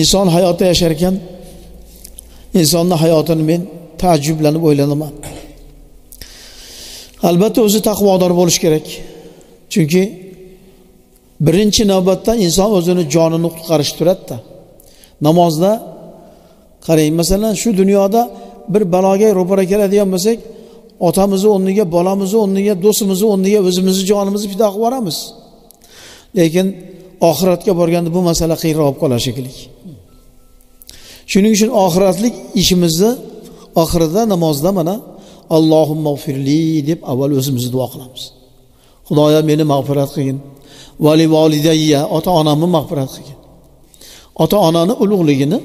inson hayotda yashar ekan insonni hayotini men taajjublanib o'ylanaman albatta o'zi taqvodor bo'lishi kerak chunki birinchi navbatda inson o'zini jonini qutqarishi turadida namozda qarang masalan shu dunyoda bir baloga ro'para keladigan bo'lsak otamizni o'rniga bolamizni o'rniga do'stimizni o'rniga o'zimizni jonimizni fido qilib yuboramiz lekin oxiratga borganda bu masala qiyinroq bo'lib qoladi shekilli shuning uchun oxiratlik ishimizni oxirida namozda mana allohimma mag'firli deb avval o'zimizni duo qilamiz. Xudoyo meni mag'firat qilgin. Vali volidayya ota onamni mag'firat qilgin. Ota onani ulug'ligini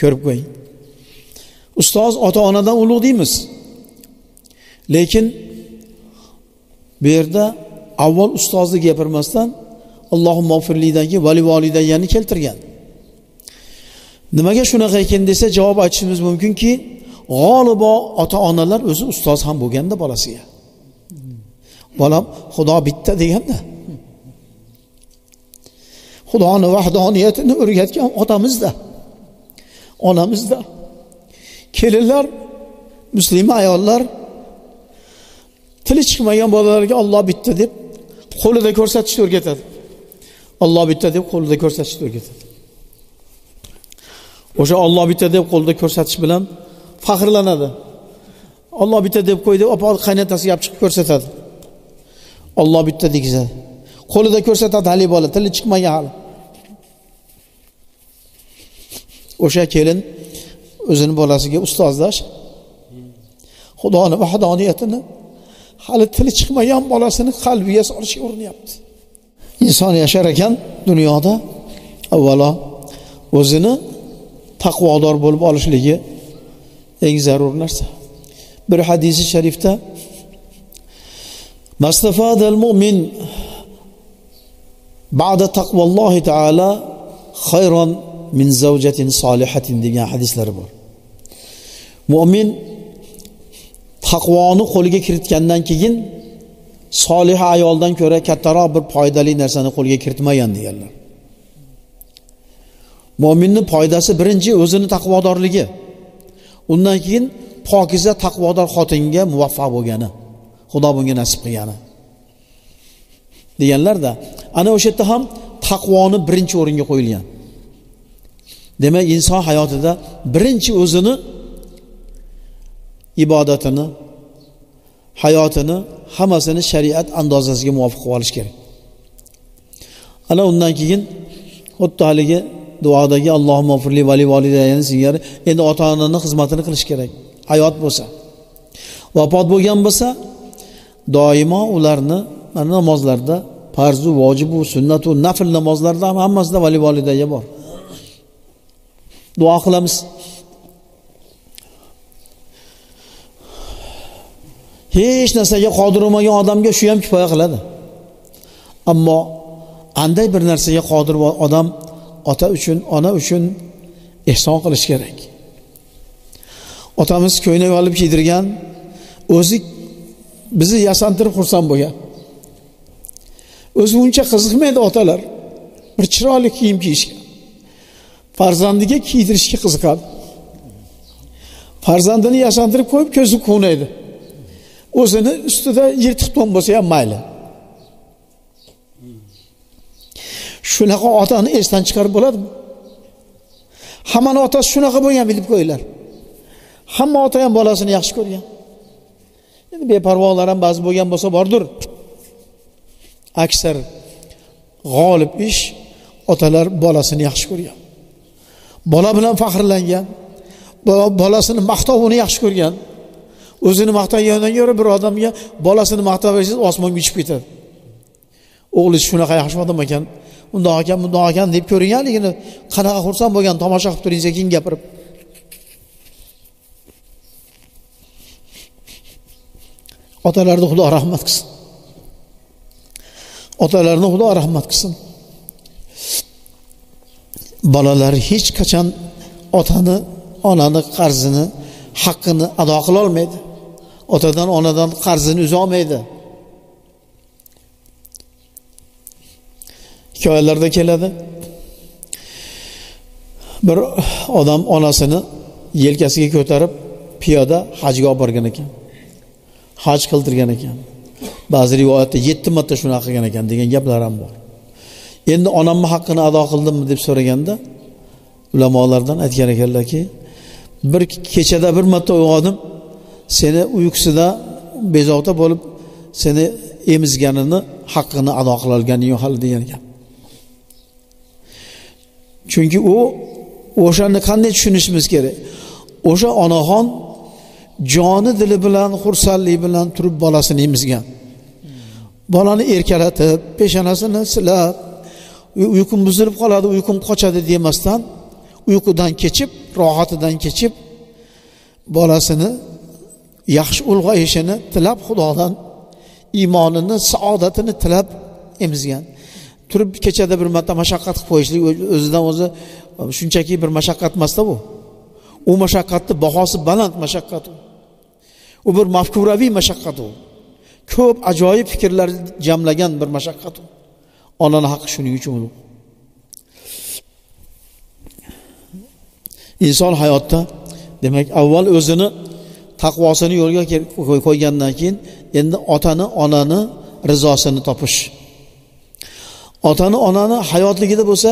ko'rib qo'ying. Ustoz ota onadan ulug' deymiz. Lekin bu yerda avval ustozni gapirmasdan allohu mag'firlidan vali volidayyani keltirgan. Nimaga shunaqa ekan desa javob aytishimiz mumkinki g'olibo ota onalar o'zi ustoz ham bo'lganda bolasiga. Bolam xudo bitta deganda. Xudoni vahdoniyatini o'rgatgan otamizda onamizda. Kelinlar muslima ayollar tili chiqmagan bolalarga olloh bitta deb qo'lida ko'rsatishni o'rgatadi. Olloh bitta deb qo'lida ko'rsatishni o'rgatadi o'sha olloh bitta deb qo'lida ko'rsatish bilan faxrlanadi. Olloh bitta deb qo'ydi opa qaynotasiga olib chiqib ko'rsatadi. Olloh bitta degizadi. Qo'lida ko'rsatadi haligi bola tili chiqmagan hali. O'sha kelin o'zini bolasiga ustozlash. Xudoni va hadoniyatini hali tili chiqmagan bolasini qalbiga solishga urinyapti. Inson yashar ekan dunyoda avvalo o'zini taqvodor bo'lib olishligi eng zarur narsa. Bir hadisi sharifda mastafadal mu'min ba'da taqvallohi taala xayron min zavjatin solihatin degan hadislari bor. Mo'min taqvoni qo'liga kiritgandan keyin soliha ayoldan ko'ra kattaroq bir foydali narsani qo'lga kiritmagan deganlar. Mo'minni foydasi birinchi o'zini taqvodorligi undan keyin pokiza taqvodor xotinga muvaffaq bo'lgani xudo bunga nasib qilgani deganlarda ana o'sha yerda ham taqvoni birinchi o'ringa qo'yilgan. Demak inson hayotida birinchi o'zini ibodatini hayotini hammasini shariat andozasiga muvofiq qilib olish kerak. Ana undan keyin xuddi haligi duodagi alloh firli vali validayani singari endi ota onani xizmatini qilish kerak hayot bo'lsa. Vafot bo'lgan bo'lsa doimo ularni mana namozlarda farzu vojibu sunnatu nafl namozlarda ham hammasida vali validaya bor. Duo qilamiz. Hech narsaga qodir bo'lmagan odamga shu ham kifoya qiladi. Ammo qanday bir narsaga qodir odam ota uchun ona uchun ehson qilish kerak. Otamiz ko'ylak olib kiydirgan o'zi bizni yasantirib xursand bo'lgan. O'zi uncha qiziqmaydi otalar. Bir chiroyli kiyim kiyishga farzandiga kiydirishga qiziqadi. Farzandini yasantirib qo'yib ko'zi quvnaydi. O'zini ustida yirtiq to'n bo'lsa ham mayli. Shunaqa otani esdan chiqarib bo'ladimi hammani otasi shunaqa bo'lgan bilib qo'yinglar. Hamma ota ham bolasini yaxshi ko'rgan. Endi beparvolar ham ba'zi bo'lgan bo'lsa bordir. Aksar g'olib ish otalar bolasini yaxshi ko'rgan. Bola bilan faxrlangan bolasini maqtovini yaxshi ko'rgan. O'zini maqtagandan ko'ra bir odamga bolasini maqtab bersangiz osmonga uchib ketadi. O'g'lingiz shunaqa yaxshi odam ekan undoq ekan bundoq ekan deb ko'ringanligini qanaqa xursand bo'lgan tomosha qilib turing sekin gapirib. Otalarni xudo rahmat qilsin. Otalarni xudo rahmat qilsin. Bolalar hech qachon otani onani qarzini haqqini ado qilolmaydi otadan onadan qarzini uzolmaydi hikoyalarda keladi. Bir odam onasini yelkasiga ko'tarib piyoda hajga olib borgan ekan. Haj qildirgan ekan. Ba'zi rivoyatda yetti marta shunaqa qilgan ekan degan gaplar ham bor. Endi onamni haqqini ado qildimmi deb so'raganda ulamolardan aytgan ekanlarki bir kechada bir marta uyg'ondim seni uyqusida bezovta bo'lib seni emizganini haqqini ado qilolganing yo'q hali degan ekan chunki u o'shani qanday tushunishimiz kerak? O'sha onaxon joni dili bilan xursandlik bilan turib bolasini emizgan. Bolani erkalatib peshonasini silab uyqum buzilib qoladi uyqum qochadi demasdan uyqudan kechib rohatidan kechib bolasini yaxshi ulg'ayishini tilab xudodan iymonini saodatini tilab emizgan. Turib kechada bir marta mashaqqat qilib qo'yishlik o'zidan o'zi e, shunchaki bir mashaqqat emasda bu. U mashaqqatni bahosi baland mashaqqat u. U bir mafkuraviy mashaqqat u. Ko'p ajoyib fikrlar jamlagan bir mashaqqat u. Onani haqqi shuning uchun ulug' inson hayotda demak avval o'zini taqvosini yo'lga qo'ygandan keyin endi otani onani rizosini topish. Otani onani hayotligida bo'lsa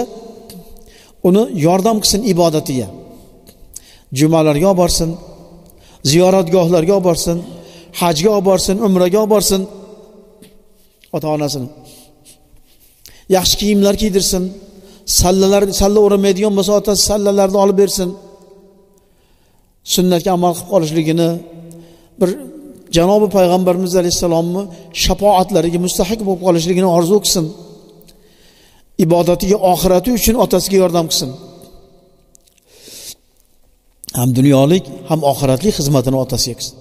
uni yordam qilsin ibodatiga. Jumalarga olib borsin ziyoratgohlarga olib borsin hajga olib borsin umraga olib borsin. Ota onasini yaxshi kiyimlar kiydirsin sallalar salla o'ramaydigan bo'lsa otasi sallalarni olib bersin. Sunnatga amal qilib qolishligini bir janobi payg'ambarimiz alayhissalomni shafoatlariga mustahik bo'lib qolishligini orzu qilsin. Ibodatiga oxirati uchun otasiga yordam qilsin. Ham dunyolik ham oxiratlik xizmatini otasiga qilsin.